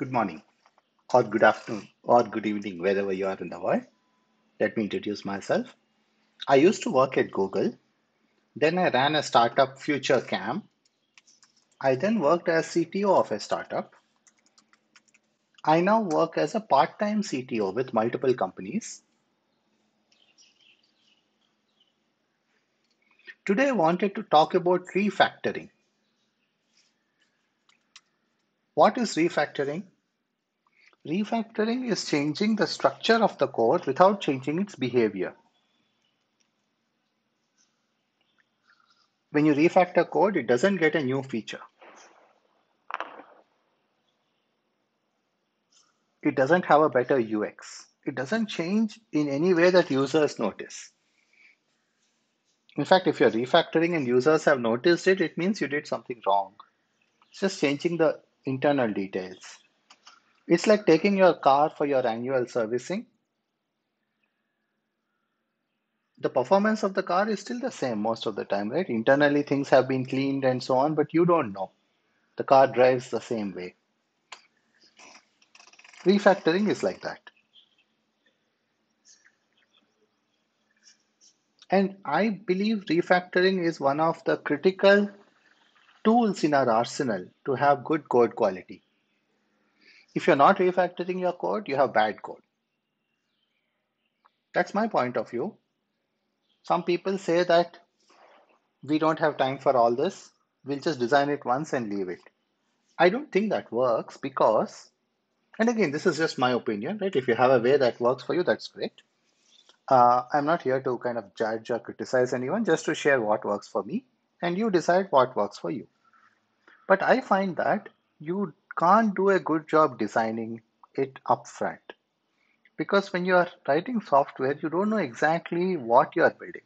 Good morning, or good afternoon, or good evening, wherever you are in the world. Let me introduce myself. I used to work at Google. Then I ran a startup, FutureCam. I then worked as CTO of a startup. I now work as a part time CTO with multiple companies. Today, I wanted to talk about refactoring. What is refactoring? Refactoring is changing the structure of the code without changing its behavior. When you refactor code, it doesn't get a new feature. It doesn't have a better UX. It doesn't change in any way that users notice. In fact, if you're refactoring and users have noticed it, it means you did something wrong. It's just changing the internal details. It's like taking your car for your annual servicing. The performance of the car is still the same most of the time, right? Internally, things have been cleaned and so on, but you don't know. The car drives the same way. Refactoring is like that. And I believe refactoring is one of the critical tools in our arsenal to have good code quality. If you're not refactoring your code, you have bad code. That's my point of view. Some people say that we don't have time for all this. We'll just design it once and leave it. I don't think that works because, and again, this is just my opinion, right? If you have a way that works for you, that's great. Uh, I'm not here to kind of judge or criticize anyone, just to share what works for me, and you decide what works for you. But I find that you can't do a good job designing it upfront. Because when you are writing software, you don't know exactly what you are building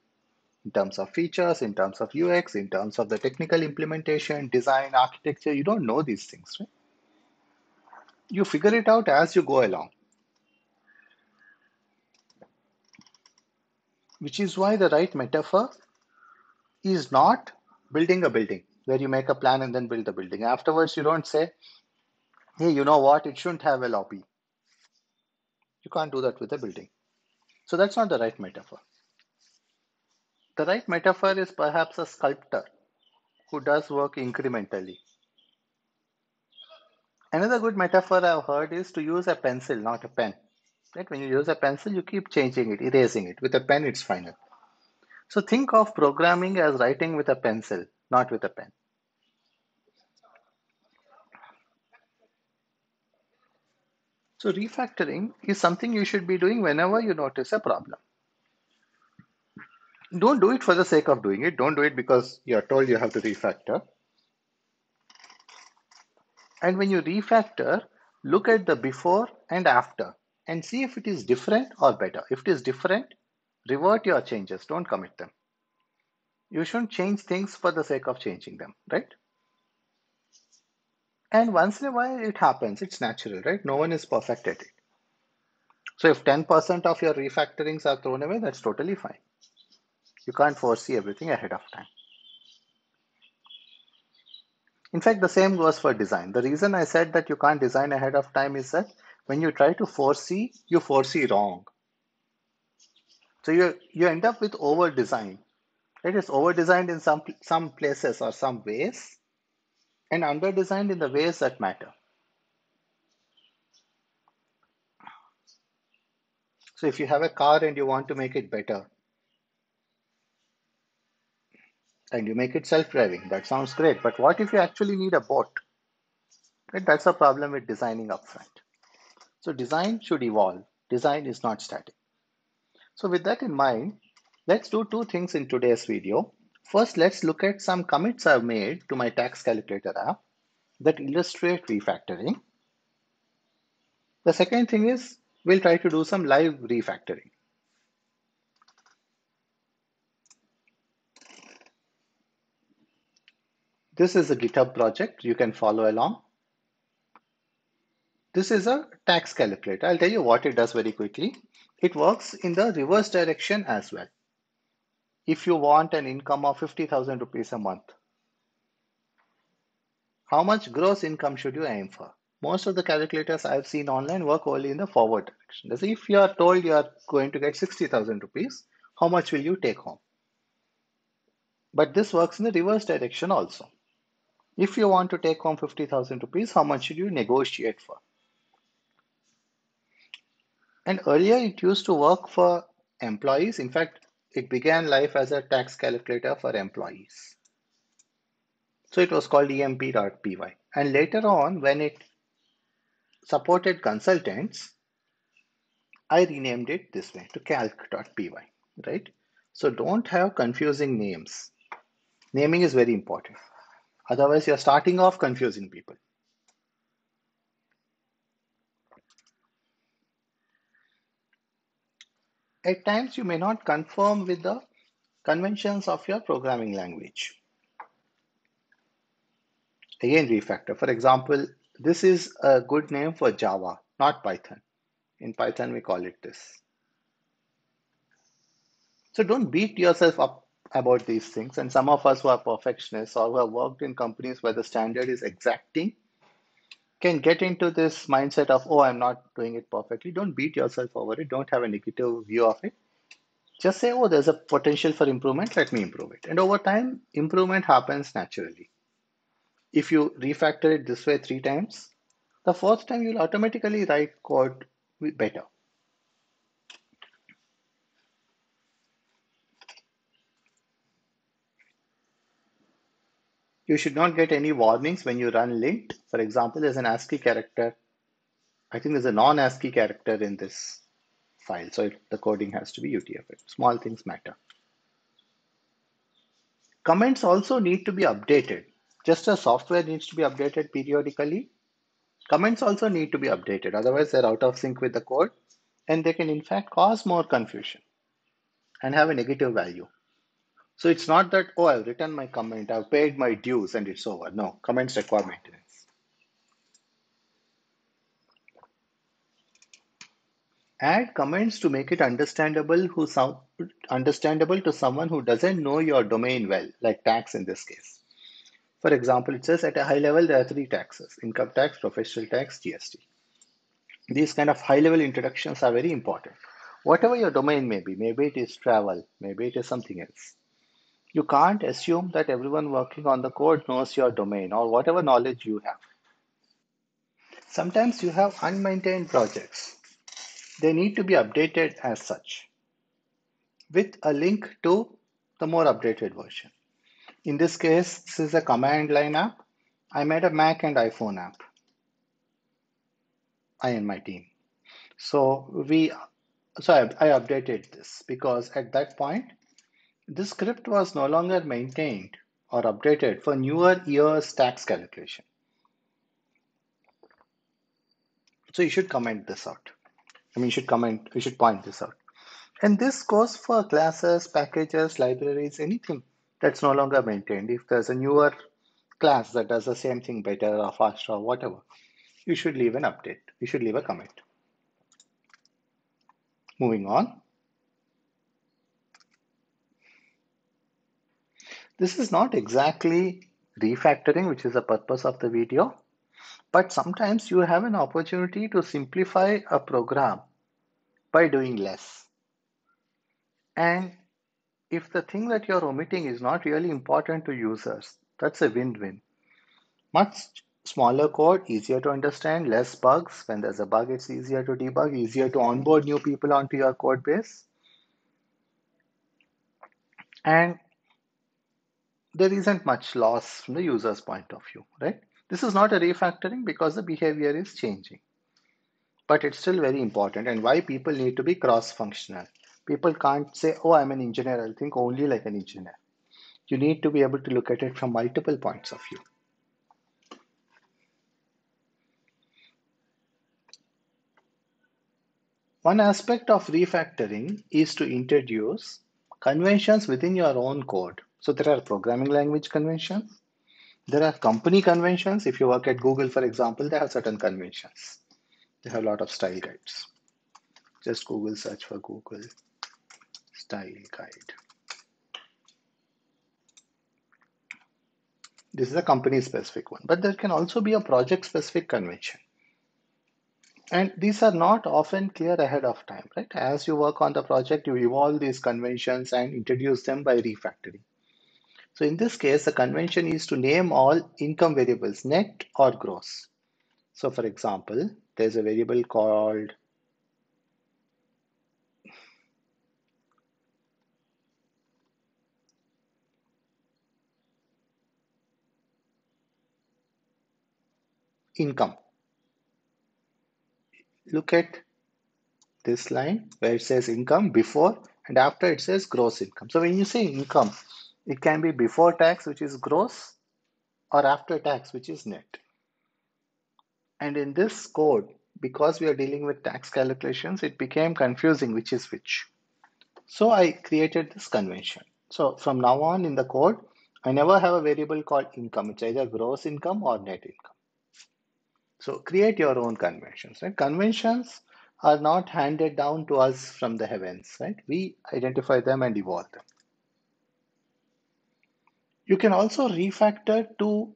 in terms of features, in terms of UX, in terms of the technical implementation, design, architecture. You don't know these things, right? You figure it out as you go along. Which is why the right metaphor is not building a building where you make a plan and then build the building. Afterwards, you don't say, hey, you know what, it shouldn't have a lobby. You can't do that with a building. So that's not the right metaphor. The right metaphor is perhaps a sculptor who does work incrementally. Another good metaphor I've heard is to use a pencil, not a pen. Right? When you use a pencil, you keep changing it, erasing it. With a pen, it's final. So think of programming as writing with a pencil, not with a pen. So refactoring is something you should be doing whenever you notice a problem. Don't do it for the sake of doing it. Don't do it because you're told you have to refactor. And when you refactor, look at the before and after and see if it is different or better. If it is different, revert your changes, don't commit them. You shouldn't change things for the sake of changing them, right? And once in a while it happens, it's natural, right? No one is perfect at it. So if 10% of your refactorings are thrown away, that's totally fine. You can't foresee everything ahead of time. In fact, the same goes for design. The reason I said that you can't design ahead of time is that when you try to foresee, you foresee wrong. So you, you end up with over design. It is over designed in some, some places or some ways and under designed in the ways that matter. So if you have a car and you want to make it better, and you make it self-driving, that sounds great. But what if you actually need a boat? That's a problem with designing upfront. So design should evolve. Design is not static. So with that in mind, let's do two things in today's video. First, let's look at some commits I've made to my tax calculator app that illustrate refactoring. The second thing is we'll try to do some live refactoring. This is a GitHub project. You can follow along. This is a tax calculator. I'll tell you what it does very quickly. It works in the reverse direction as well. If you want an income of 50,000 rupees a month, how much gross income should you aim for? most of the calculators I've seen online work only in the forward direction. As if you are told you are going to get 60,000 rupees, how much will you take home? But this works in the reverse direction also. If you want to take home 50,000 rupees, how much should you negotiate for? And earlier it used to work for employees. In fact, it began life as a tax calculator for employees. So it was called emp.py. And later on, when it supported consultants, I renamed it this way to calc.py, right? So don't have confusing names. Naming is very important. Otherwise, you're starting off confusing people. At times, you may not conform with the conventions of your programming language. Again, refactor. For example, this is a good name for Java, not Python. In Python, we call it this. So don't beat yourself up about these things. And some of us who are perfectionists or who have worked in companies where the standard is exacting can get into this mindset of, oh, I'm not doing it perfectly. Don't beat yourself over it. Don't have a negative view of it. Just say, oh, there's a potential for improvement. Let me improve it. And over time, improvement happens naturally. If you refactor it this way three times, the fourth time you'll automatically write code better. You should not get any warnings when you run lint. For example, there's an ASCII character. I think there's a non-ASCII character in this file. So the coding has to be UTF-8. Small things matter. Comments also need to be updated. Just as software needs to be updated periodically, comments also need to be updated. Otherwise, they're out of sync with the code and they can in fact cause more confusion and have a negative value. So it's not that, oh, I've written my comment, I've paid my dues and it's over. No, comments require maintenance. Add comments to make it understandable who sound understandable to someone who doesn't know your domain well, like tax in this case. For example, it says at a high level, there are three taxes, income tax, professional tax, GST. These kind of high level introductions are very important. Whatever your domain may be, maybe it is travel, maybe it is something else. You can't assume that everyone working on the code knows your domain or whatever knowledge you have. Sometimes you have unmaintained projects. They need to be updated as such with a link to the more updated version. In this case, this is a command line app. I made a Mac and iPhone app. I and my team. So we, so I, I updated this because at that point this script was no longer maintained or updated for newer years tax calculation. So you should comment this out. I mean, you should comment, you should point this out. And this goes for classes, packages, libraries, anything that's no longer maintained. If there's a newer class that does the same thing better or faster or whatever, you should leave an update. You should leave a comment. Moving on. This is not exactly refactoring, which is the purpose of the video, but sometimes you have an opportunity to simplify a program by doing less. And if the thing that you're omitting is not really important to users, that's a win-win. Much smaller code, easier to understand, less bugs. When there's a bug, it's easier to debug, easier to onboard new people onto your code base. And there isn't much loss from the user's point of view, right? This is not a refactoring because the behavior is changing. But it's still very important and why people need to be cross-functional. People can't say, oh, I'm an engineer, I'll think only like an engineer. You need to be able to look at it from multiple points of view. One aspect of refactoring is to introduce conventions within your own code. So there are programming language conventions. There are company conventions. If you work at Google, for example, they have certain conventions. They have a lot of style guides. Just Google search for Google style guide. This is a company specific one, but there can also be a project specific convention. And these are not often clear ahead of time, right? As you work on the project, you evolve these conventions and introduce them by refactoring. So in this case, the convention is to name all income variables, net or gross. So for example, there's a variable called income. Look at this line where it says income before and after it says gross income. So when you say income, it can be before tax, which is gross, or after tax, which is net. And in this code, because we are dealing with tax calculations, it became confusing which is which. So I created this convention. So from now on in the code, I never have a variable called income. It's either gross income or net income. So create your own conventions, right? Conventions are not handed down to us from the heavens, right? We identify them and evolve them. You can also refactor to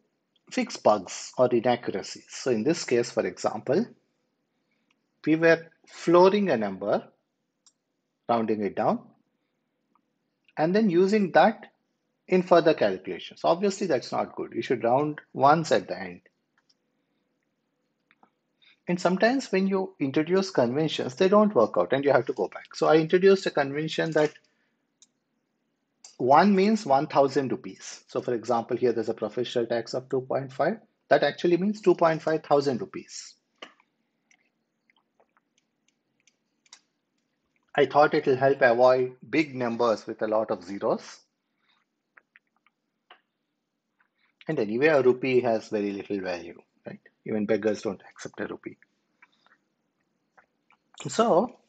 fix bugs or inaccuracies. So in this case, for example, we were flooring a number, rounding it down, and then using that in further calculations. Obviously, that's not good. You should round once at the end. And sometimes when you introduce conventions, they don't work out and you have to go back. So I introduced a convention that one means 1000 rupees. So for example, here there's a professional tax of 2.5. That actually means 2.5 thousand rupees. I thought it will help avoid big numbers with a lot of zeros. And anyway, a rupee has very little value, right? Even beggars don't accept a rupee. So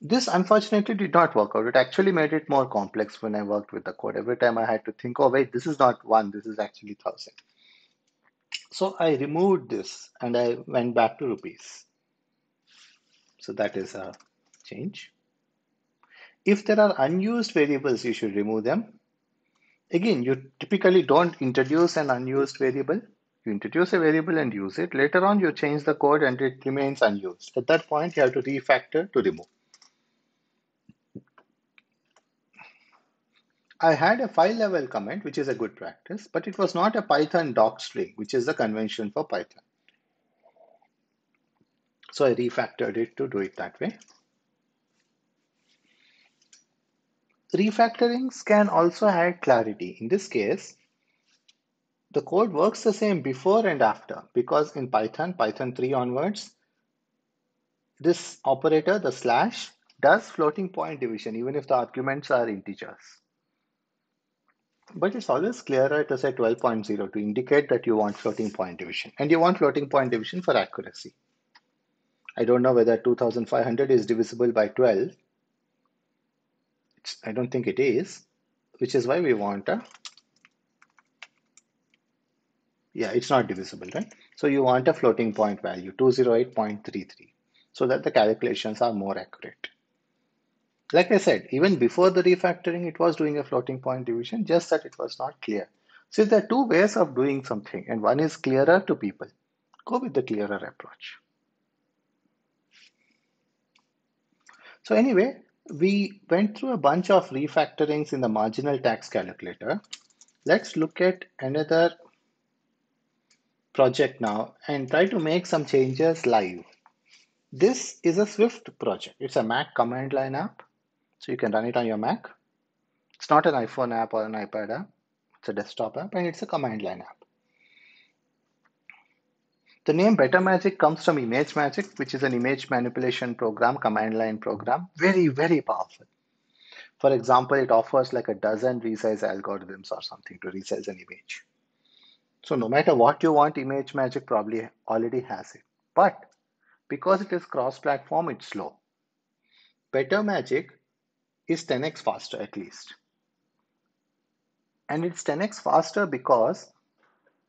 this unfortunately did not work out. It actually made it more complex when I worked with the code. Every time I had to think, oh, wait, this is not one, this is actually thousand. So I removed this and I went back to rupees. So that is a change. If there are unused variables, you should remove them. Again, you typically don't introduce an unused variable. You introduce a variable and use it. Later on, you change the code and it remains unused. At that point, you have to refactor to remove. I had a file level comment, which is a good practice, but it was not a Python docstring, which is the convention for Python. So I refactored it to do it that way. Refactorings can also add clarity. In this case, the code works the same before and after because in Python, Python 3 onwards, this operator, the slash, does floating point division even if the arguments are integers. But it's always clearer to say 12.0 to indicate that you want floating point division. And you want floating point division for accuracy. I don't know whether 2500 is divisible by 12. It's, I don't think it is, which is why we want a, yeah, it's not divisible, right? So you want a floating point value, 208.33, so that the calculations are more accurate. Like I said, even before the refactoring, it was doing a floating point division, just that it was not clear. So there are two ways of doing something, and one is clearer to people. Go with the clearer approach. So anyway, we went through a bunch of refactorings in the marginal tax calculator. Let's look at another project now and try to make some changes live. This is a Swift project. It's a Mac command line app. So you can run it on your Mac. It's not an iPhone app or an iPad app. It's a desktop app and it's a command line app. The name BetterMagick comes from ImageMagick, which is an image manipulation program, command line program. Very, very powerful. For example, it offers like a dozen resize algorithms or something to resize an image. So no matter what you want, ImageMagick probably already has it. But because it is cross-platform, it's slow. BetterMagick is 10x faster at least. And it's 10x faster because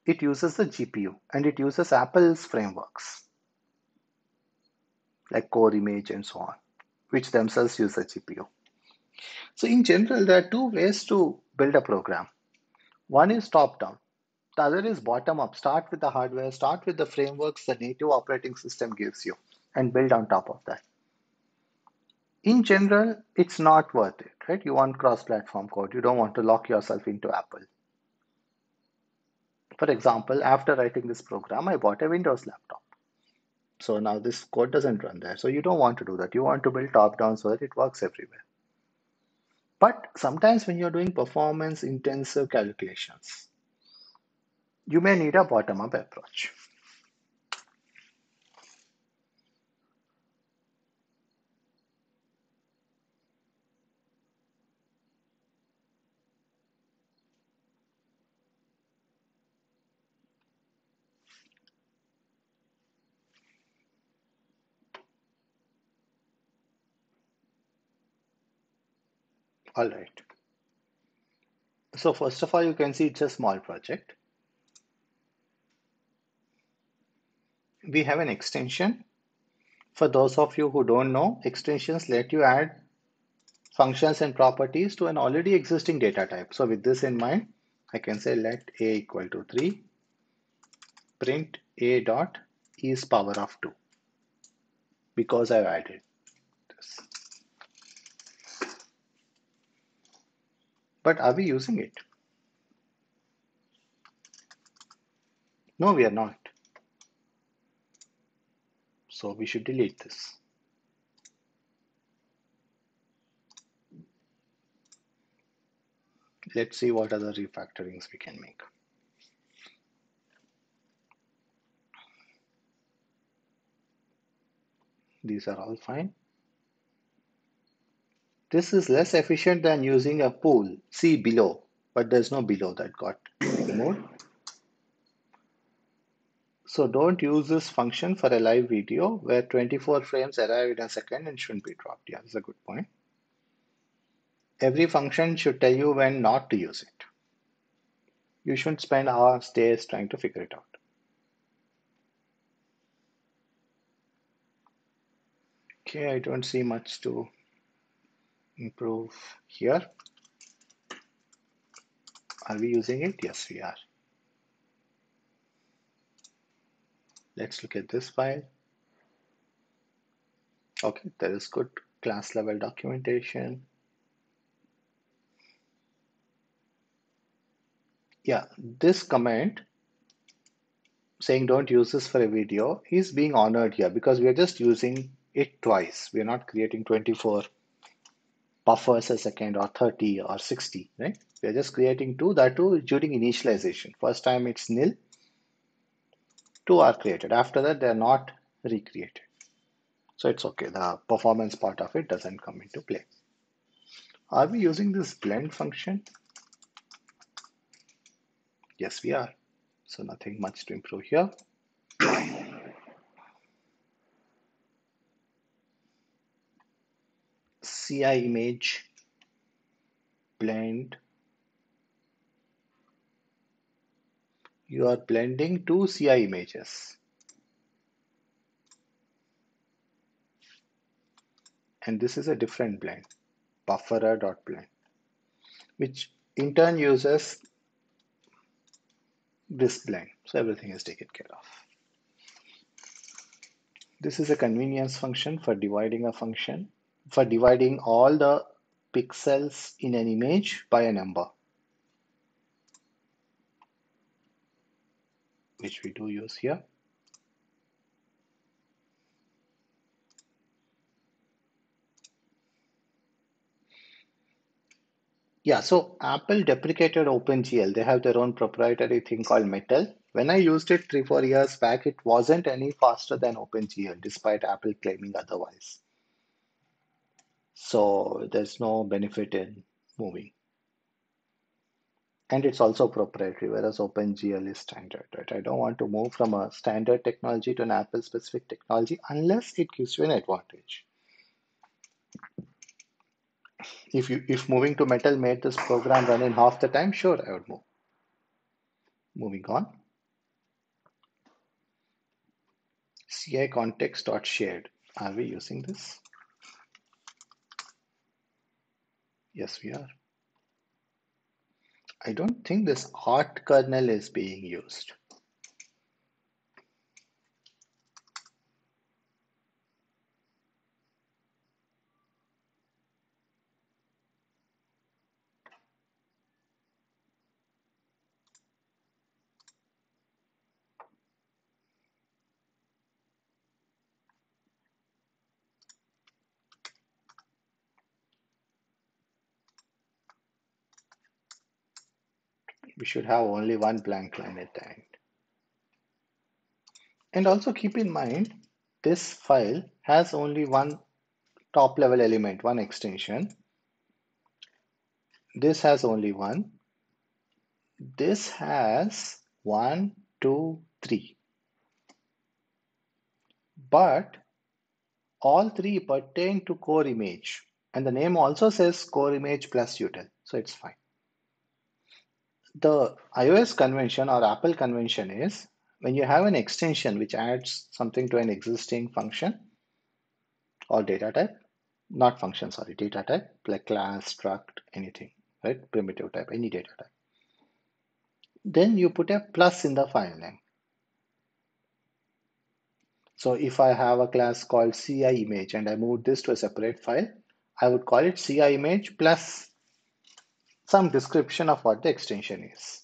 it uses the GPU and it uses Apple's frameworks like Core Image and so on, which themselves use the GPU. So in general, there are two ways to build a program. One is top down. The other is bottom up. Start with the hardware, start with the frameworks the native operating system gives you, and build on top of that. In general, it's not worth it, right? You want cross platform code. You don't want to lock yourself into Apple. For example, after writing this program, I bought a Windows laptop. So now this code doesn't run there. So you don't want to do that. You want to build top down so that it works everywhere. But sometimes when you're doing performance intensive calculations, you may need a bottom up approach. All right. So first of all, you can see it's a small project. We have an extension. For those of you who don't know, extensions let you add functions and properties to an already existing data type. So with this in mind, I can say let a equal to 3, print a dot is power of 2 because I've added this. But are we using it? No, we are not. So we should delete this. Let's see what other refactorings we can make. These are all fine. This is less efficient than using a pool. See below, but there's no below that got removed. So don't use this function for a live video where 24 frames arrive in a second and shouldn't be dropped. Yeah, that's a good point. Every function should tell you when not to use it. You shouldn't spend hours, days trying to figure it out. Okay, I don't see much to improve here. Are we using it? Yes, we are. Let's look at this file. Okay, there is good class level documentation. Yeah, this comment saying don't use this for a video is being honored here because we are just using it twice. We are not creating 24 buffers a second or 30 or 60, right? We're just creating two, that two during initialization. First time it's nil, two are created. After that, they're not recreated. So it's okay. The performance part of it doesn't come into play. Are we using this blend function? Yes, we are. So nothing much to improve here. CI image blend. You are blending two CI images. And this is a different blend bufferer.blend which in turn uses this blend. So everything is taken care of. This is a convenience function for dividing a function for dividing all the pixels in an image by a number which we do use here Yeah, so Apple deprecated OpenGL. They have their own proprietary thing called Metal. When I used it three, four years back, it wasn't any faster than OpenGL, despite Apple claiming otherwise. So there's no benefit in moving. And it's also proprietary, whereas OpenGL is standard, right? I don't want to move from a standard technology to an Apple specific technology unless it gives you an advantage. If you if moving to metal made this program run in half the time, sure, I would move. Moving on. CI context dot shared. Are we using this? Yes, we are. I don't think this art kernel is being used. Should have only one blank line at the end. And also keep in mind, this file has only one top level element, one extension. This has only one. This has one, two, three. But all three pertain to core image. And the name also says core image plus util. So it's fine the iOS convention or Apple convention is when you have an extension which adds something to an existing function or data type, not function, sorry, data type, like class, struct, anything, right? Primitive type, any data type. Then you put a plus in the file name. So if I have a class called CI image and I move this to a separate file, I would call it CI image plus some description of what the extension is.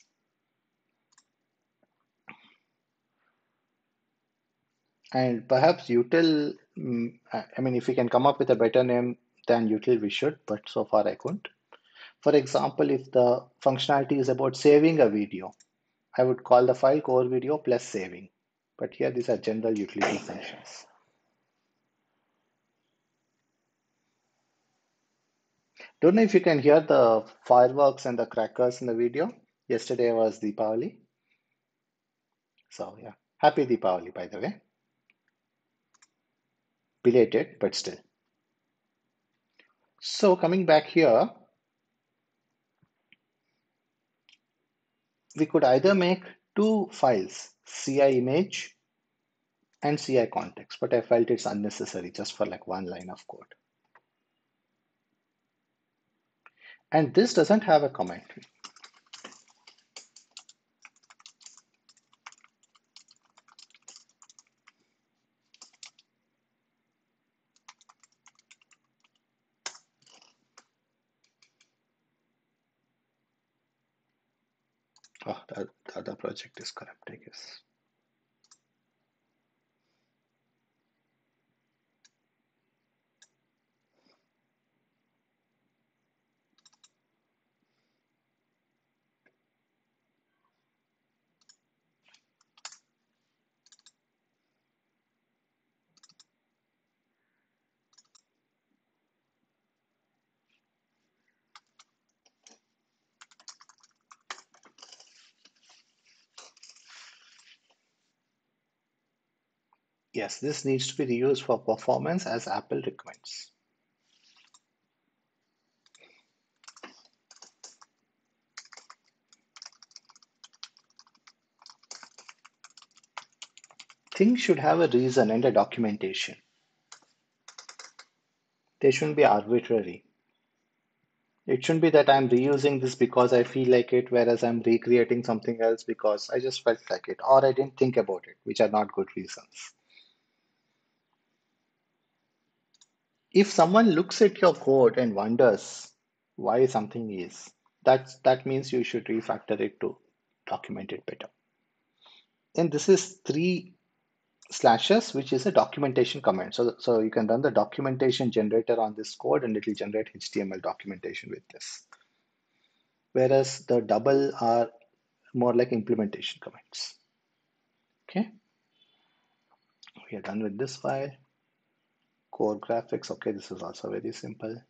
And perhaps util, mm, I mean, if we can come up with a better name than util, we should, but so far I couldn't. For example, if the functionality is about saving a video, I would call the file core video plus saving. But here these are general utility functions. Don't know if you can hear the fireworks and the crackers in the video. Yesterday was Deepavali. So yeah, happy Deepavali, by the way. Belated, but still. So coming back here, we could either make two files, CI image and CI context, but I felt it's unnecessary just for like one line of code. And this doesn't have a commentary. Oh, the, the other project is corrupt, I guess. Yes, this needs to be reused for performance as Apple recommends. Things should have a reason and a documentation. They shouldn't be arbitrary. It shouldn't be that I'm reusing this because I feel like it, whereas I'm recreating something else because I just felt like it, or I didn't think about it, which are not good reasons. If someone looks at your code and wonders why something is, that's, that means you should refactor it to document it better. And this is three slashes, which is a documentation command. So, so you can run the documentation generator on this code and it will generate HTML documentation with this. Whereas the double are more like implementation commands. Okay. We are done with this file core graphics. Okay, this is also very simple.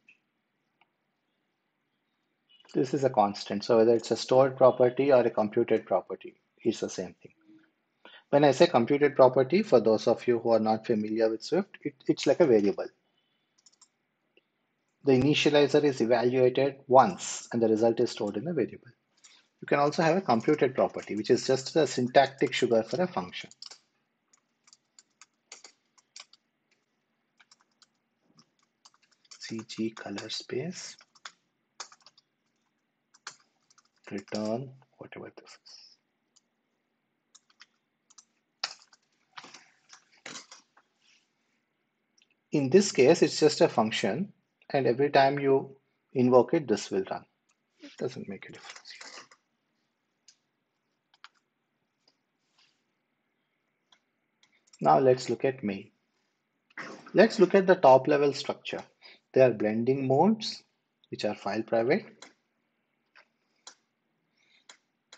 This is a constant. So whether it's a stored property or a computed property, it's the same thing. When I say computed property, for those of you who are not familiar with Swift, it, it's like a variable. The initializer is evaluated once and the result is stored in a variable. You can also have a computed property, which is just a syntactic sugar for a function. Cg color space return whatever this is. In this case, it's just a function, and every time you invoke it, this will run. It doesn't make a difference. Now let's look at main. Let's look at the top level structure. There are blending modes, which are file private.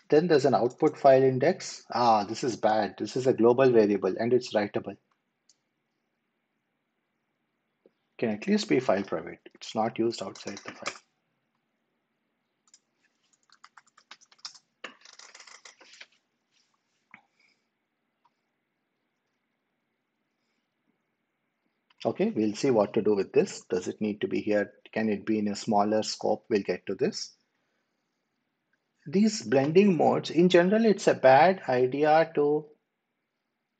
Then there's an output file index. Ah, this is bad. This is a global variable and it's writable. Can at least be file private. It's not used outside the file. Okay, we'll see what to do with this. Does it need to be here? Can it be in a smaller scope? We'll get to this. These blending modes, in general, it's a bad idea to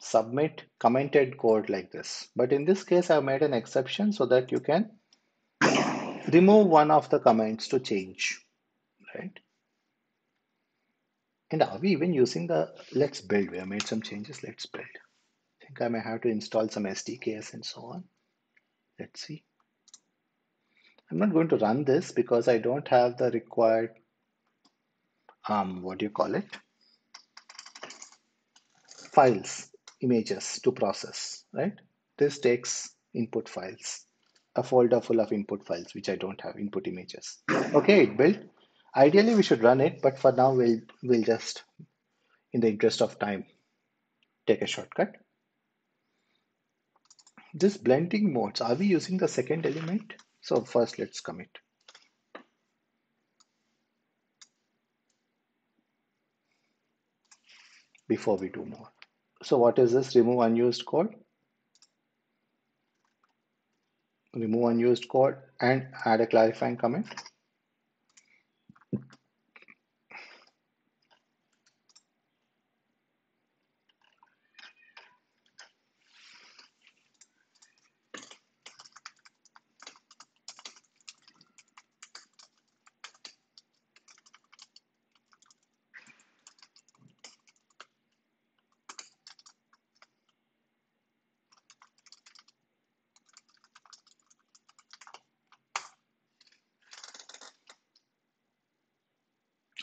submit commented code like this. But in this case, I've made an exception so that you can remove one of the comments to change, right? And are we even using the, let's build, we have made some changes, let's build. I think I may have to install some SDKs and so on. Let's see. I'm not going to run this because I don't have the required, um, what do you call it? Files, images to process, right? This takes input files, a folder full of input files, which I don't have, input images. Okay, it built. Ideally, we should run it, but for now, we'll, we'll just, in the interest of time, take a shortcut. This blending modes, are we using the second element? So first let's commit. Before we do more. So what is this? Remove unused code. Remove unused code and add a clarifying comment.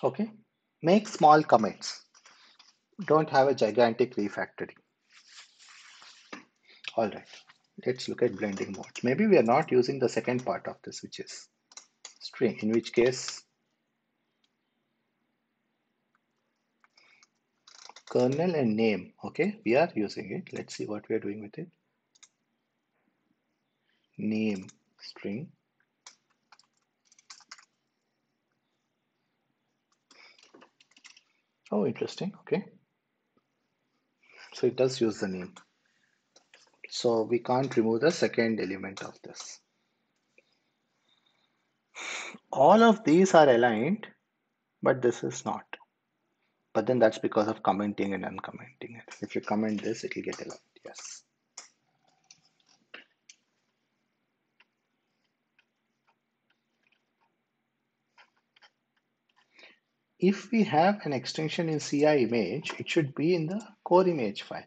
Okay, make small commits. Don't have a gigantic refactoring. All right, let's look at blending modes. Maybe we are not using the second part of this, which is string, in which case kernel and name. Okay, we are using it. Let's see what we are doing with it. Name string Oh, interesting. Okay. So it does use the name. So we can't remove the second element of this. All of these are aligned, but this is not. But then that's because of commenting and uncommenting it. If you comment this, it will get aligned. Yes. If we have an extension in CI image, it should be in the core image file.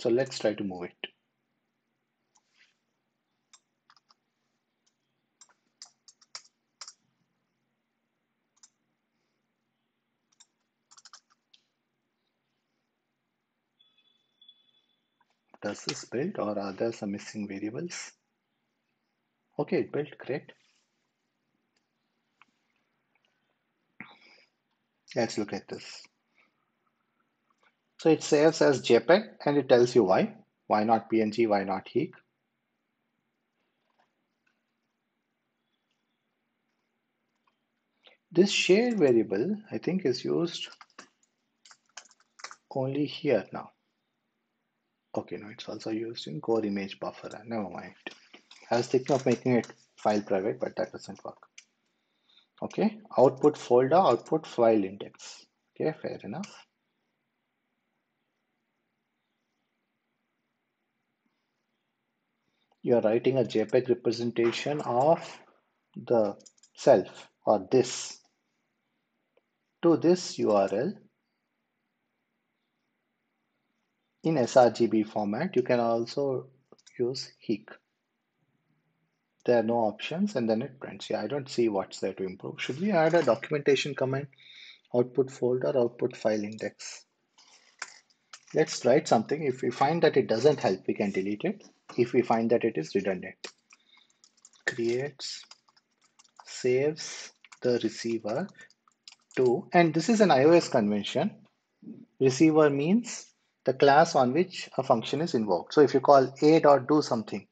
So let's try to move it. Does this build or are there some missing variables? Okay, it built, great. Let's look at this. So it saves as JPEG and it tells you why. Why not PNG, why not HEIC? This share variable, I think, is used only here now. Okay, no, it's also used in core image buffer. Never mind. I was thinking of making it file private, but that doesn't work okay output folder output file index okay fair enough you are writing a jpeg representation of the self or this to this URL in sRGB format. You can also use HEIC. There are no options and then it prints. Yeah, I don't see what's there to improve. Should we add a documentation comment? Output folder, output file index. Let's write something. If we find that it doesn't help, we can delete it. If we find that it is redundant. Creates, saves the receiver to, and this is an iOS convention. Receiver means the class on which a function is invoked. So if you call a dot do something,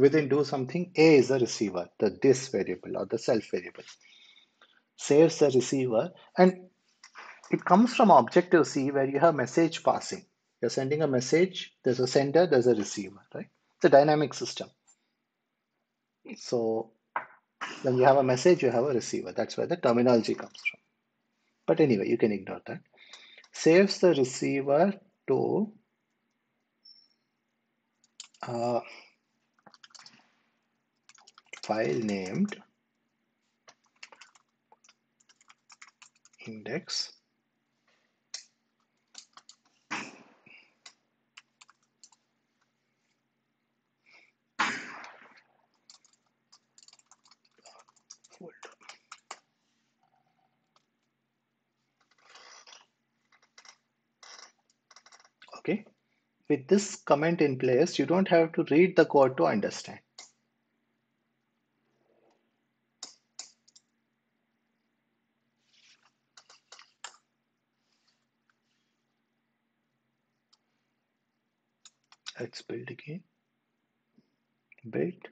within do something, a is the receiver, the this variable or the self variable. Saves the receiver and it comes from Objective-C where you have message passing. You're sending a message, there's a sender, there's a receiver, right? It's a dynamic system. So when you have a message, you have a receiver. That's where the terminology comes from. But anyway, you can ignore that. Saves the receiver to uh, file named index Okay. With this comment in place, you don't have to read the code to understand. Let's build again. Build.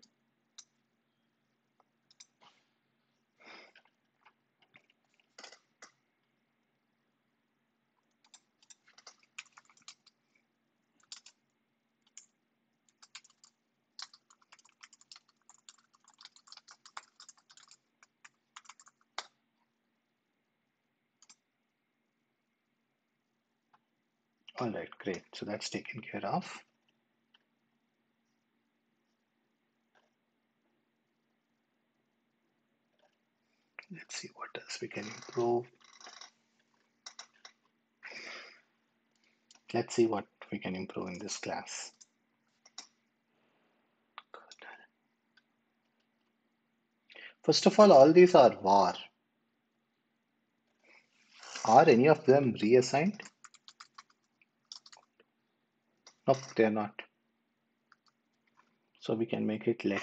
All right, great. So that's taken care of. Let's see what else we can improve. Let's see what we can improve in this class. First of all, all these are var. Are any of them reassigned? Nope, they're not. So we can make it let.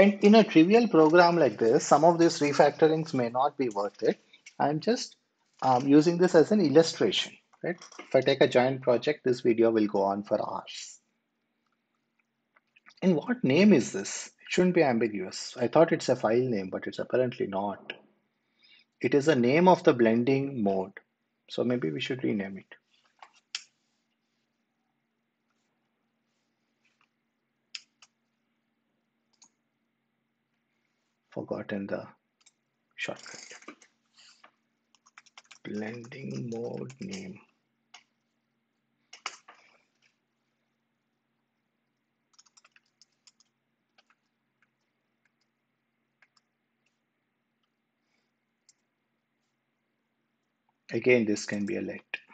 And in a trivial program like this, some of these refactorings may not be worth it. I'm just um, using this as an illustration, right? If I take a giant project, this video will go on for hours. And what name is this? It shouldn't be ambiguous. I thought it's a file name, but it's apparently not. It is a name of the blending mode. So maybe we should rename it. Forgotten the shortcut. Blending mode name. Again, this can be a let.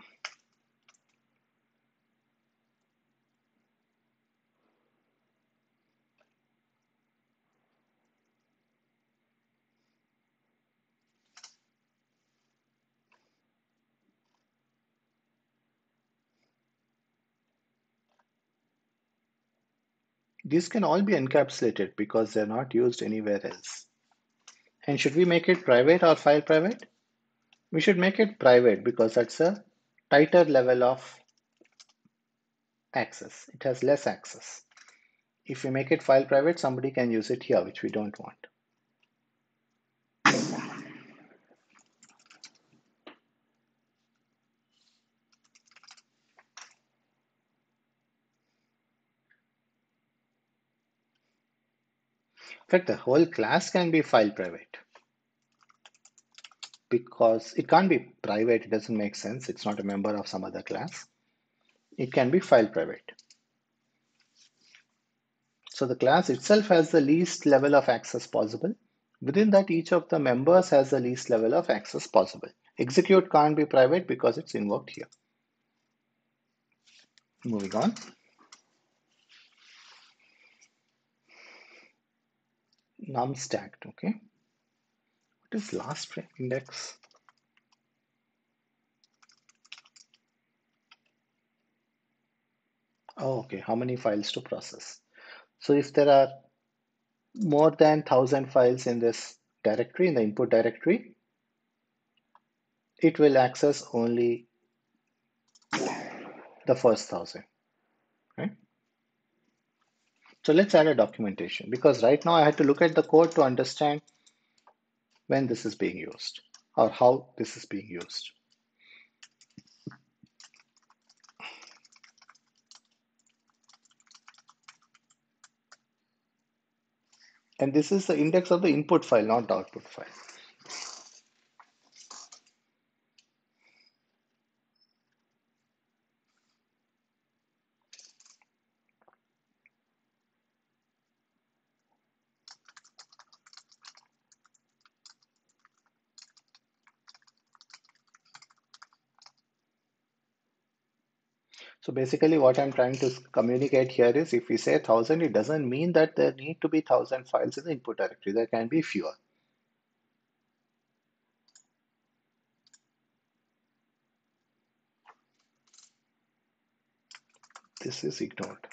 These can all be encapsulated because they're not used anywhere else. And should we make it private or file private? We should make it private because that's a tighter level of access. It has less access. If we make it file private, somebody can use it here, which we don't want. Fact, the whole class can be file private because it can't be private. It doesn't make sense. It's not a member of some other class. It can be file private. So the class itself has the least level of access possible. Within that, each of the members has the least level of access possible. Execute can't be private because it's invoked here. Moving on. Num stacked, okay. What is last index? Oh, okay, how many files to process? So if there are more than 1000 files in this directory, in the input directory, it will access only the first thousand, right? So let's add a documentation because right now I had to look at the code to understand when this is being used or how this is being used. And this is the index of the input file, not the output file. So basically what I'm trying to communicate here is if we say 1000, it doesn't mean that there need to be 1000 files in the input directory. There can be fewer. This is ignored.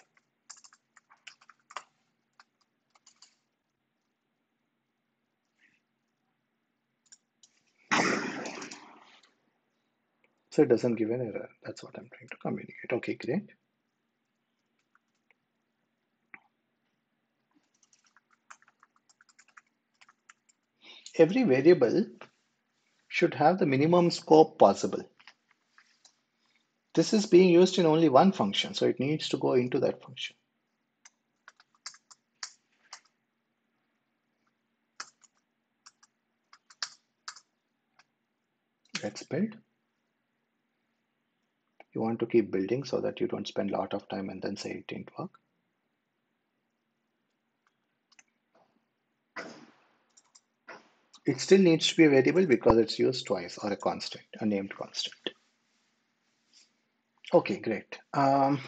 So it doesn't give an error. That's what I'm trying to communicate. Okay, great. Every variable should have the minimum scope possible. This is being used in only one function, so it needs to go into that function. Let's build you want to keep building so that you don't spend a lot of time and then say it didn't work. It still needs to be a variable because it's used twice or a constant, a named constant. Okay, great. Um,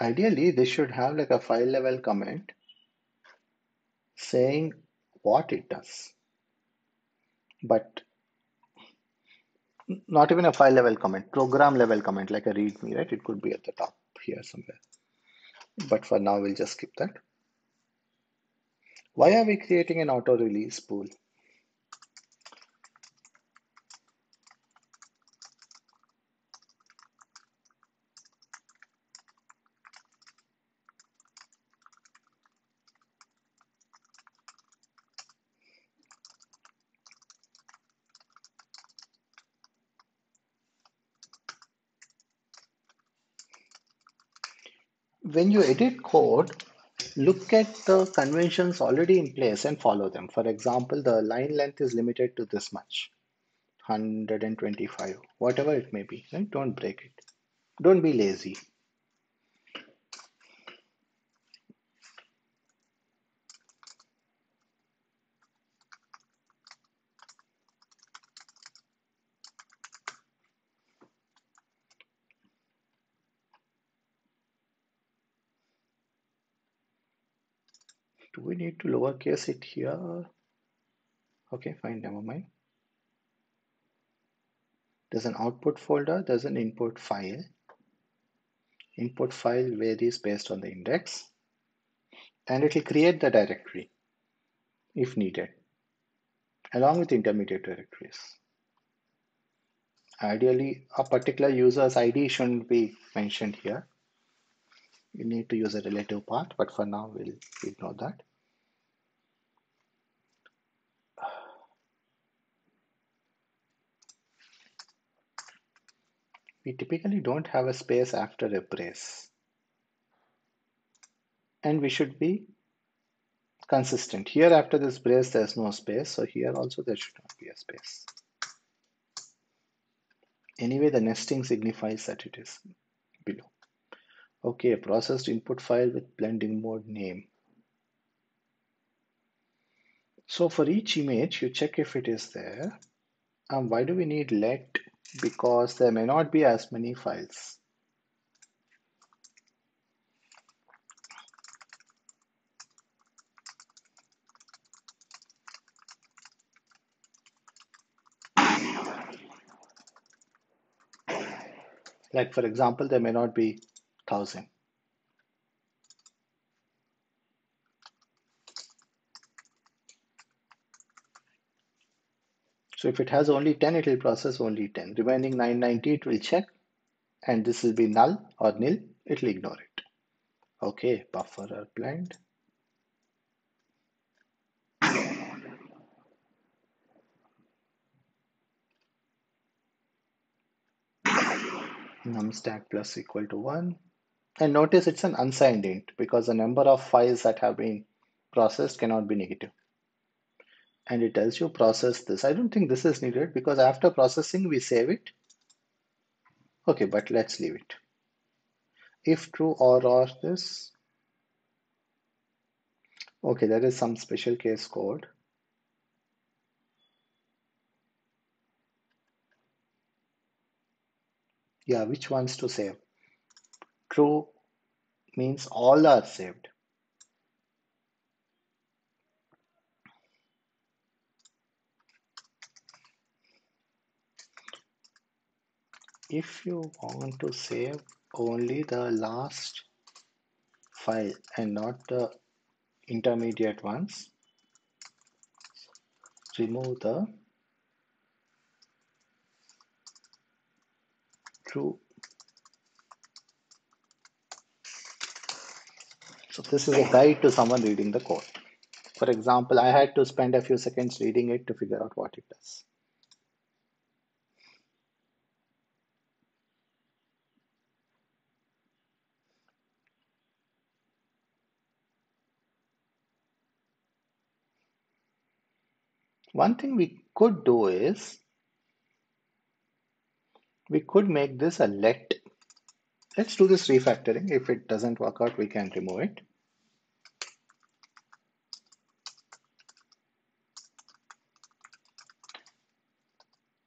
ideally, this should have like a file level comment saying what it does. But not even a file level comment, program level comment like a readme, right? It could be at the top here somewhere. But for now, we'll just skip that. Why are we creating an auto release pool? When you edit code, look at the conventions already in place and follow them. For example, the line length is limited to this much, 125, whatever it may be, right? Don't break it. Don't be lazy. do we to lowercase it here? Okay, fine, never mind. There's an output folder, there's an input file. Input file varies based on the index and it will create the directory if needed along with intermediate directories. Ideally, a particular user's ID shouldn't be mentioned here. You need to use a relative path, but for now we'll ignore that. We typically don't have a space after a brace. And we should be consistent. Here after this brace, there's no space. So here also there should not be a space. Anyway, the nesting signifies that it is below. Okay, a processed input file with blending mode name. So for each image, you check if it is there. And why do we need let? Because there may not be as many files. Like for example, there may not be thousand. If it has only 10, it will process only 10. Remaining 990, it will check and this will be null or nil, it will ignore it. Okay, buffer or blind. num stack plus equal to 1. And notice it's an unsigned int because the number of files that have been processed cannot be negative and it tells you process this. I don't think this is needed because after processing, we save it. Okay, but let's leave it. If true or or this. Okay, there is some special case code. Yeah, which ones to save? True means all are saved. If you want to save only the last file and not the intermediate ones remove the true. So this is a guide to someone reading the code. For example i had to spend a few seconds reading it to figure out what it does One thing we could do is we could make this a let. Let's do this refactoring. If it doesn't work out, we can remove it.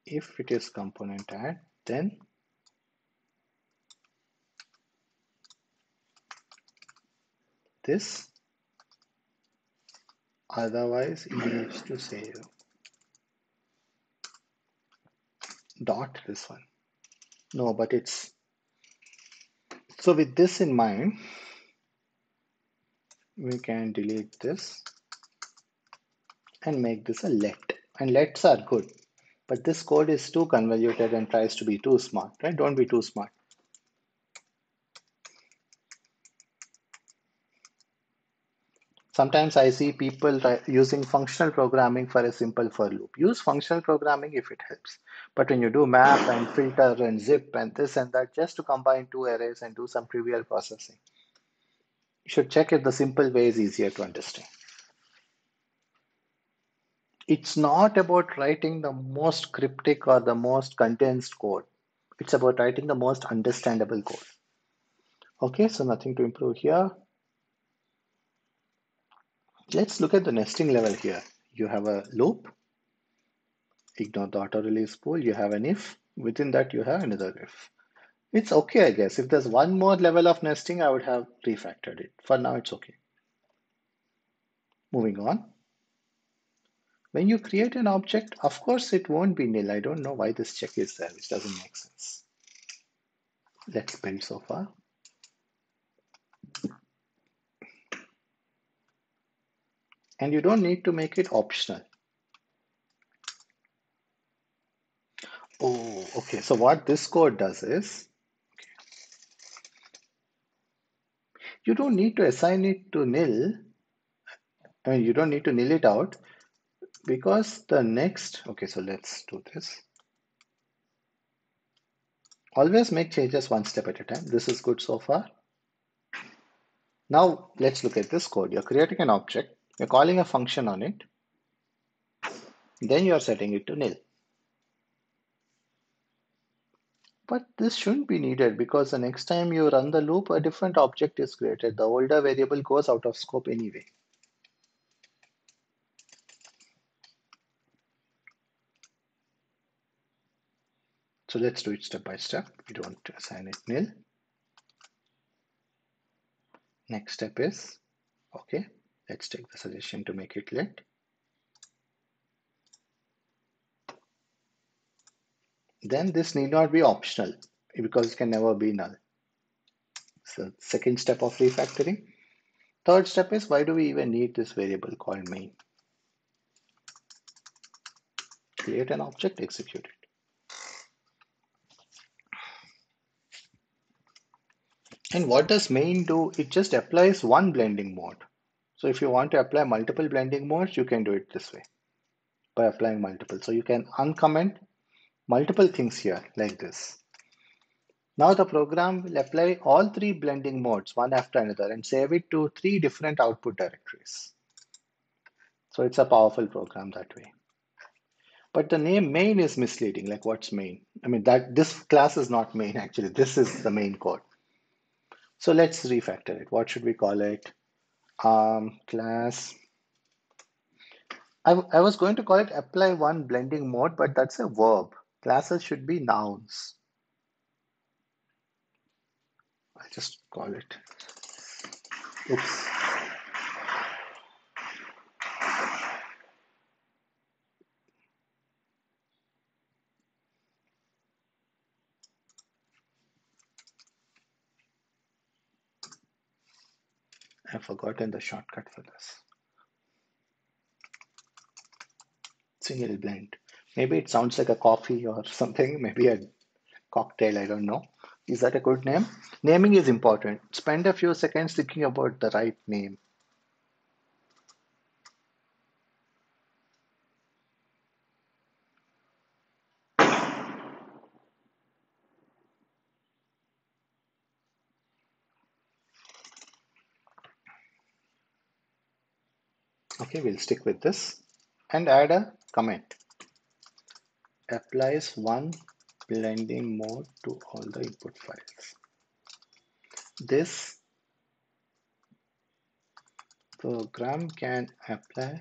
If it is component add, then this otherwise image to save dot this one. No but it's so with this in mind we can delete this and make this a let. And lets are good but this code is too convoluted and tries to be too smart right? Don't be too smart Sometimes I see people using functional programming for a simple for loop. Use functional programming if it helps. But when you do map and filter and zip and this and that, just to combine two arrays and do some trivial processing, you should check if the simple way is easier to understand. It's not about writing the most cryptic or the most condensed code. It's about writing the most understandable code. Okay, so nothing to improve here. Let's look at the nesting level here. You have a loop, ignore the auto release pool, you have an if, within that you have another if. It's okay, I guess. If there's one more level of nesting, I would have refactored it. For now, it's okay. Moving on. When you create an object, of course, it won't be nil. I don't know why this check is there, which doesn't make sense. Let's build so far. And you don't need to make it optional. Oh, okay. So what this code does is, you don't need to assign it to nil. I mean, you don't need to nil it out because the next, okay, so let's do this. Always make changes one step at a time. This is good so far. Now let's look at this code. You're creating an object You're calling a function on it. Then you're setting it to nil. But this shouldn't be needed because the next time you run the loop, a different object is created. The older variable goes out of scope anyway. So let's do it step by step. We don't assign it nil. Next step is, okay, let's take the suggestion to make it let. Then this need not be optional because it can never be null. So second step of refactoring. Third step is why do we even need this variable called main? Create an object, execute it. And what does main do? It just applies one blending mode. So if you want to apply multiple blending modes, you can do it this way by applying multiple. So you can uncomment multiple things here like this. Now the program will apply all three blending modes one after another and save it to three different output directories. So it's a powerful program that way. But the name main is misleading. Like what's main? I mean that this class is not main actually. This is the main code. So let's refactor it. What should we call it? Um, class. I, I was going to call it apply one blending mode, but that's a verb. Classes should be nouns. I'll just call it. Oops. I've forgotten the shortcut for this. Single blend. Maybe it sounds like a coffee or something, maybe a cocktail, I don't know. Is that a good name? Naming is important. Spend a few seconds thinking about the right name. Okay, we'll stick with this and add a comment. Applies one blending mode to all the input files. This program can apply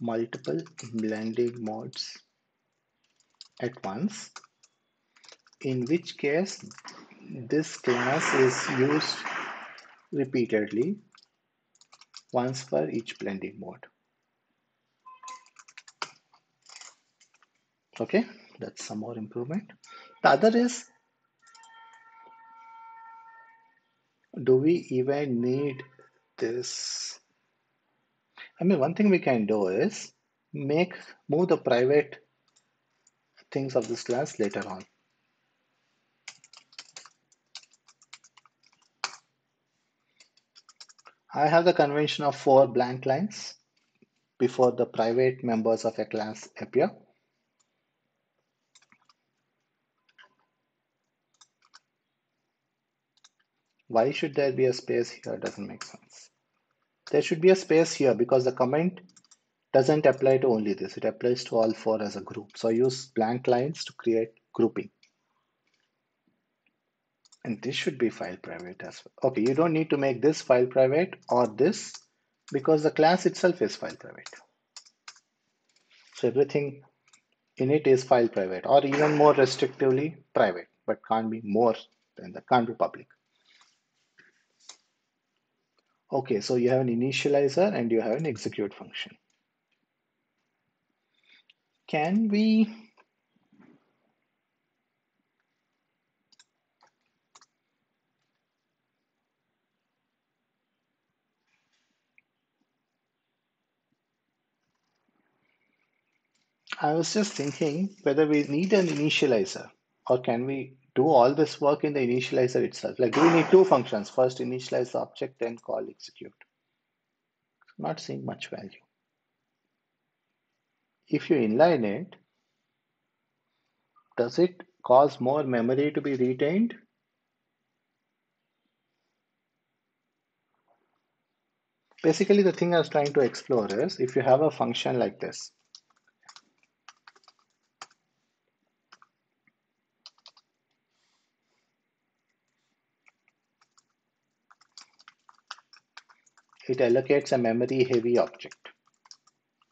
multiple blending modes at once, in which case this class is used repeatedly once for each blending mode. Okay that's some more improvement. The other is do we even need this? I mean one thing we can do is make move the private things of this class later on. I have the convention of four blank lines before the private members of a class appear Why should there be a space here? Doesn't make sense. There should be a space here because the comment doesn't apply to only this. It applies to all four as a group. So I use blank lines to create grouping. And this should be file private as well. Okay, you don't need to make this file private or this because the class itself is file private. So everything in it is file private or even more restrictively private, but can't be more than that, can't be public. Okay, so you have an initializer and you have an execute function. Can we I was just thinking whether we need an initializer or can we do all this work in the initializer itself? Like, do we need two functions? First, initialize the object, then call execute. Not seeing much value. If you inline it, does it cause more memory to be retained? Basically, the thing I was trying to explore is if you have a function like this, it allocates a memory heavy object.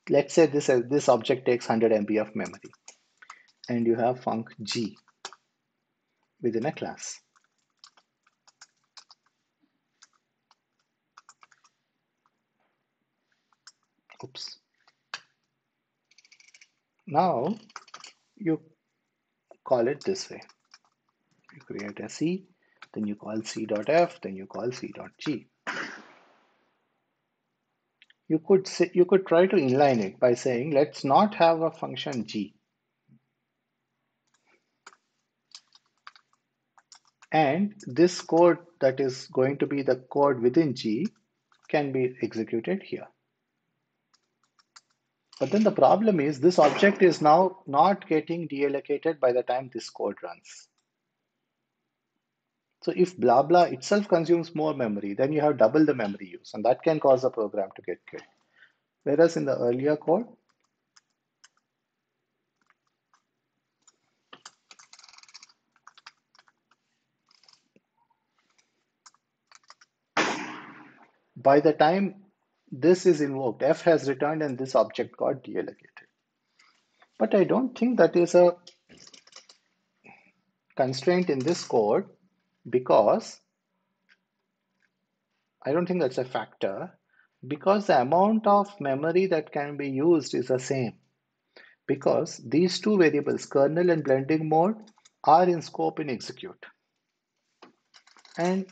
Let's say this, this object takes 100 MB of memory and you have func g within a class. Oops. Now you call it this way. You create a C, then you call C.F, then you call C.G you could say you could try to inline it by saying let's not have a function g. And this code that is going to be the code within g can be executed here. But then the problem is this object is now not getting deallocated by the time this code runs so if blah blah itself consumes more memory, then you have double the memory use, and that can cause the program to get killed. Whereas in the earlier code, by the time this is invoked, f has returned and this object got deallocated. But I don't think that is a constraint in this code because I don't think that's a factor because the amount of memory that can be used is the same. Because these two variables kernel and blending mode are in scope in execute. And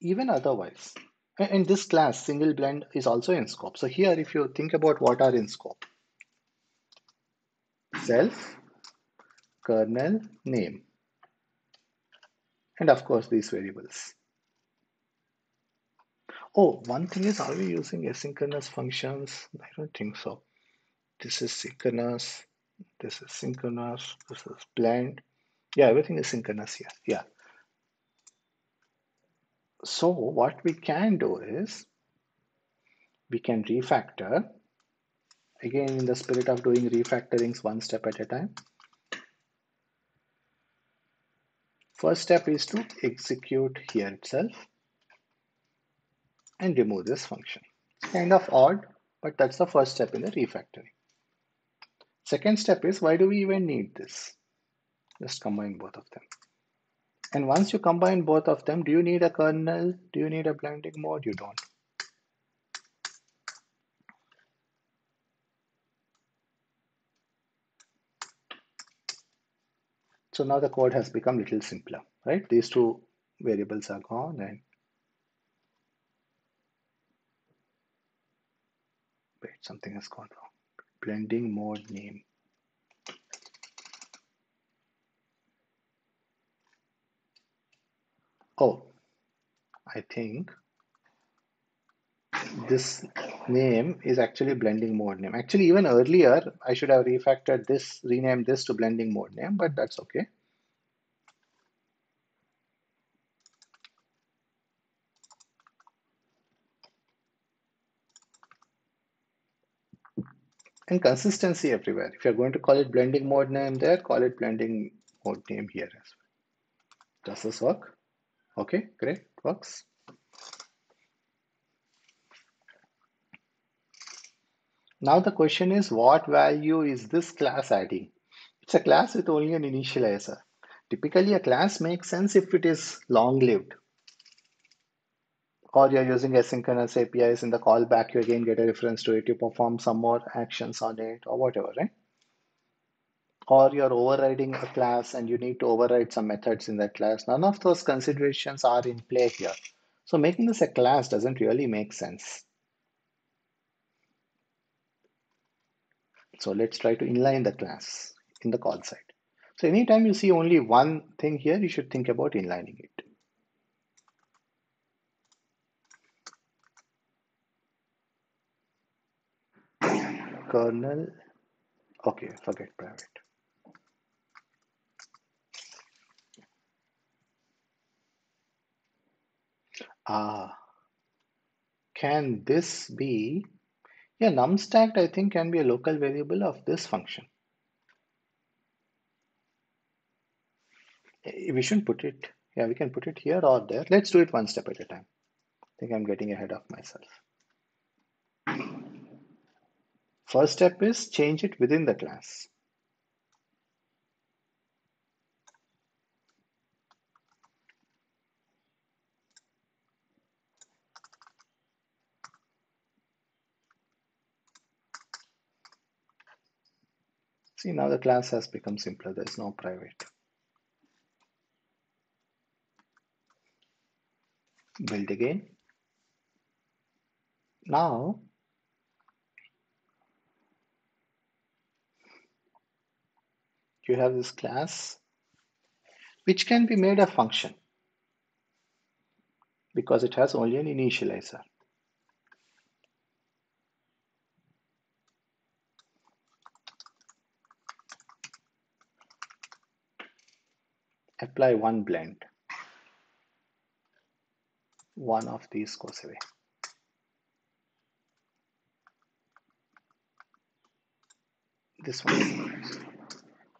even otherwise in this class single blend is also in scope. So here if you think about what are in scope self kernel name and of course these variables. Oh, one thing is, are we using asynchronous functions? I don't think so. This is synchronous, this is synchronous, this is blend. Yeah, everything is synchronous here. Yeah. So what we can do is, we can refactor. Again, in the spirit of doing refactorings one step at a time. First step is to execute here itself and remove this function. Kind of odd, but that's the first step in the refactoring. Second step is why do we even need this? Just combine both of them. And once you combine both of them, do you need a kernel? Do you need a blending mode? You don't. So now the code has become a little simpler, right? These two variables are gone and wait, something has gone wrong. Blending mode name. Oh, I think this name is actually blending mode name. Actually, even earlier, I should have refactored this, renamed this to blending mode name, but that's okay. And consistency everywhere. If you're going to call it blending mode name there, call it blending mode name here as well. Does this work? Okay, great, works. Now the question is what value is this class adding? It's a class with only an initializer. Typically a class makes sense if it is long-lived. Or you're using asynchronous APIs in the callback, you again get a reference to it, you perform some more actions on it or whatever, right? Or you're overriding a class and you need to override some methods in that class. None of those considerations are in play here. So making this a class doesn't really make sense. So let's try to inline the class in the call side. So anytime you see only one thing here, you should think about inlining it. Kernel, okay, forget private. Ah, can this be, yeah, numstacked I think can be a local variable of this function. Eh, we shouldn't put it, yeah, we can put it here or there. Let's do it one step at a time. I think I'm getting ahead of myself. First step is change it within the class. See, now the class has become simpler. There's no private. Build again. Now, you have this class which can be made a function because it has only an initializer. Apply one blend. One of these goes away. This one.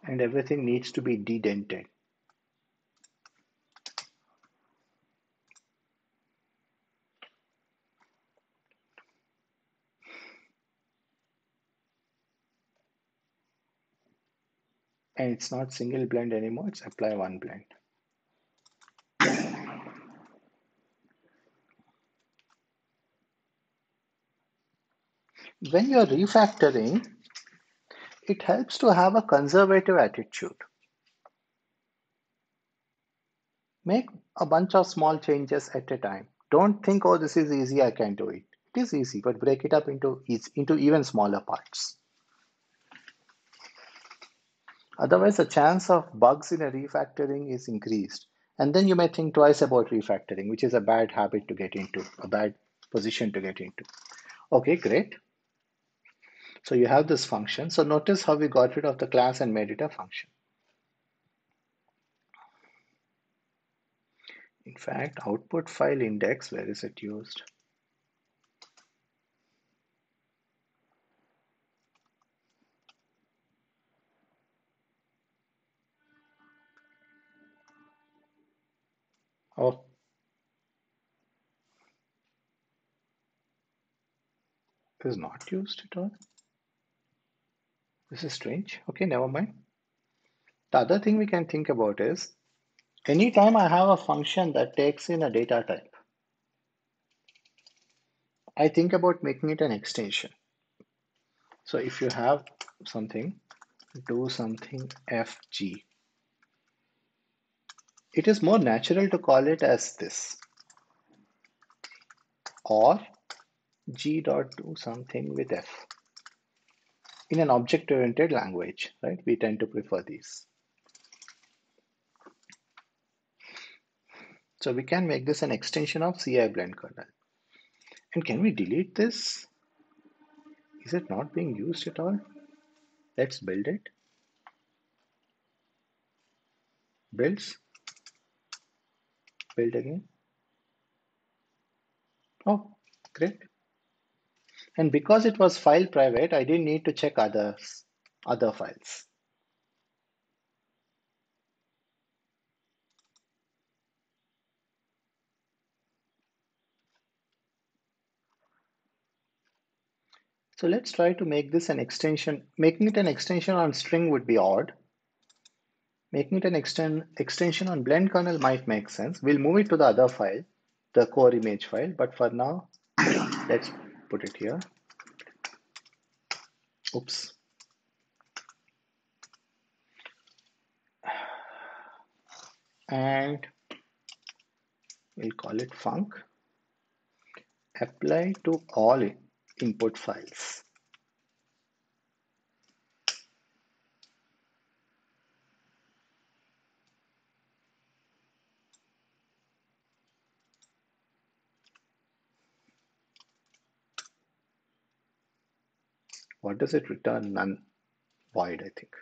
And everything needs to be dedented. And it's not single blend anymore it's apply one blend. When you're refactoring it helps to have a conservative attitude. Make a bunch of small changes at a time. Don't think oh this is easy i can do it. It is easy but break it up into into even smaller parts Otherwise, the chance of bugs in a refactoring is increased. And then you may think twice about refactoring, which is a bad habit to get into, a bad position to get into. Okay, great. So you have this function. So notice how we got rid of the class and made it a function. In fact, output file index, where is it used? Oh. Is not used at all. This is strange. Okay, never mind. The other thing we can think about is anytime I have a function that takes in a data type, I think about making it an extension. So if you have something, do something fg, it is more natural to call it as this. Or g dot do something with f. In an object oriented language right? We tend to prefer these. So we can make this an extension of CIBlendKernel. And can we delete this? Is it not being used at all? Let's build it. Builds build again. Oh, great. And because it was file private, I didn't need to check others, other files. So let's try to make this an extension. Making it an extension on string would be odd. Making it an extend, extension on blend kernel might make sense. We'll move it to the other file, the core image file. But for now, let's put it here. Oops. And we'll call it func. Apply to all input files. What does it return? None. Void, I think.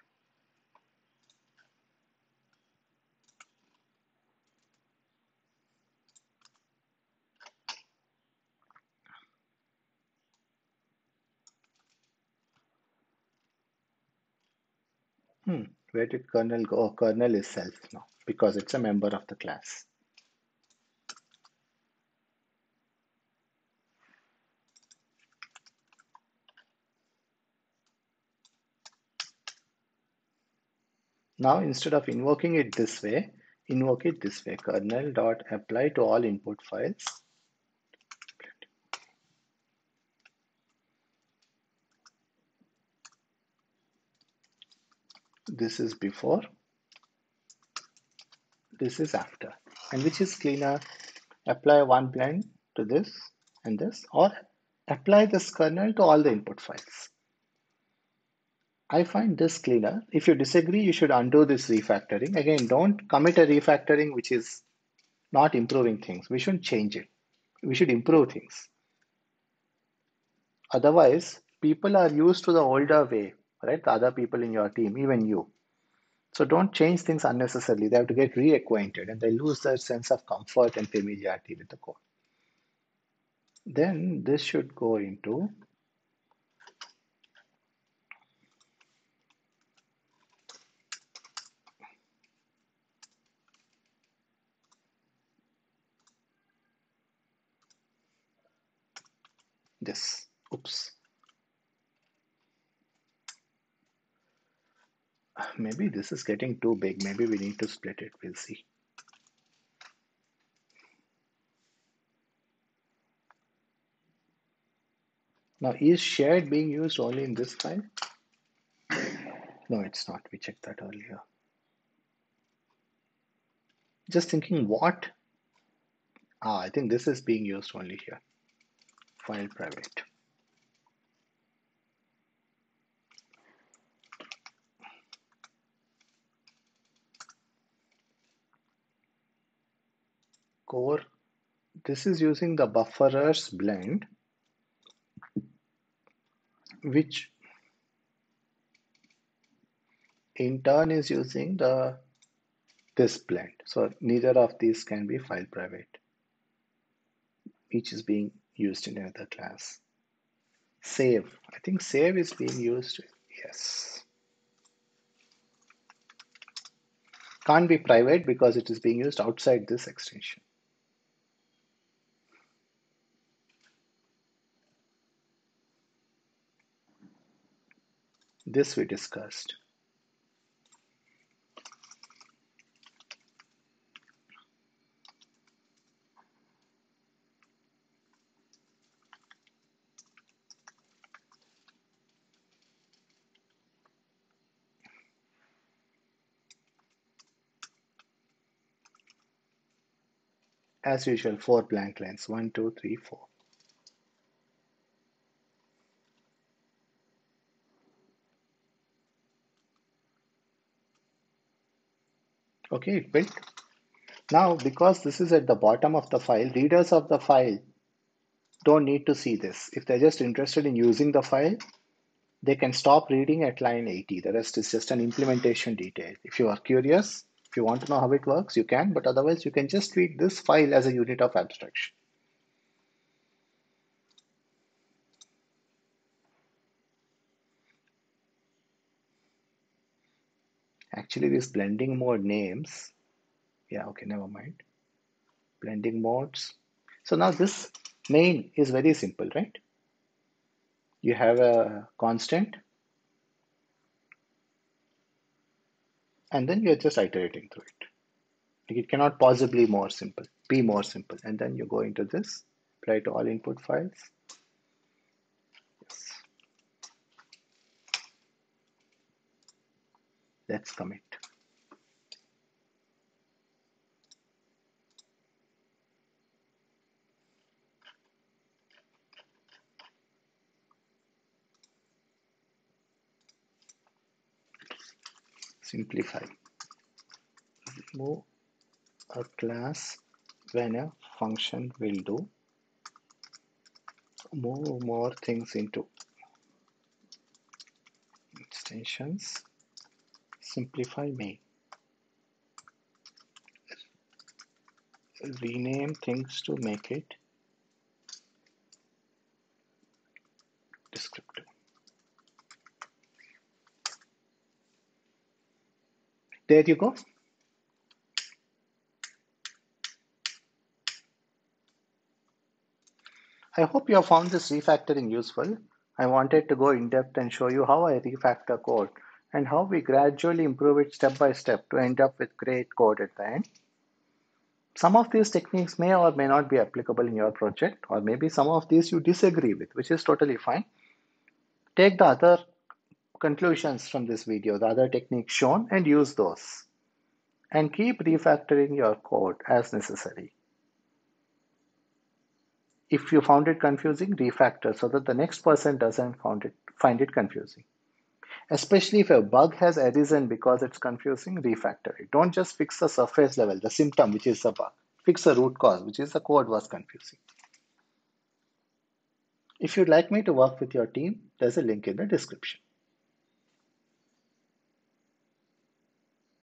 Hmm, where did kernel go? Oh, kernel is self now because it's a member of the class. Now instead of invoking it this way, invoke it this way kernel dot apply to all input files. This is before, this is after. And which is cleaner? Apply one blend to this and this or apply this kernel to all the input files. I find this cleaner. If you disagree, you should undo this refactoring. Again, don't commit a refactoring which is not improving things. We shouldn't change it. We should improve things. Otherwise, people are used to the older way, right? The other people in your team, even you. So don't change things unnecessarily. They have to get reacquainted and they lose their sense of comfort and familiarity with the code. Then this should go into this. Oops. Maybe this is getting too big. Maybe we need to split it. We'll see. Now, is shared being used only in this file? No, it's not. We checked that earlier. Just thinking what? Ah, I think this is being used only here file private. Core, this is using the bufferers blend, which in turn is using the this blend. So neither of these can be file private. Each is being used in another class. Save. I think save is being used. Yes. Can't be private because it is being used outside this extension. This we discussed. As usual, four blank lines, one, two, three, four. Okay, it built. Now, because this is at the bottom of the file, readers of the file don't need to see this. If they're just interested in using the file, they can stop reading at line 80. The rest is just an implementation detail. If you are curious, if you want to know how it works, you can, but otherwise you can just treat this file as a unit of abstraction. Actually, this blending mode names, yeah, okay, never mind. Blending modes. So now this main is very simple, right? You have a constant and then you're just iterating through it. It cannot possibly more simple, be more simple. And then you go into this, write all input files. Yes. Let's commit. Simplify. Remove a class when a function will do. Move more things into extensions. Simplify main rename things to make it there you go. I hope you have found this refactoring useful. I wanted to go in depth and show you how I refactor code and how we gradually improve it step by step to end up with great code at the end. Some of these techniques may or may not be applicable in your project, or maybe some of these you disagree with, which is totally fine. Take the other conclusions from this video, the other techniques shown, and use those. And keep refactoring your code as necessary. If you found it confusing, refactor so that the next person doesn't find it, find it confusing. Especially if a bug has arisen because it's confusing, refactor it. Don't just fix the surface level, the symptom, which is the bug. Fix the root cause, which is the code was confusing. If you'd like me to work with your team, there's a link in the description.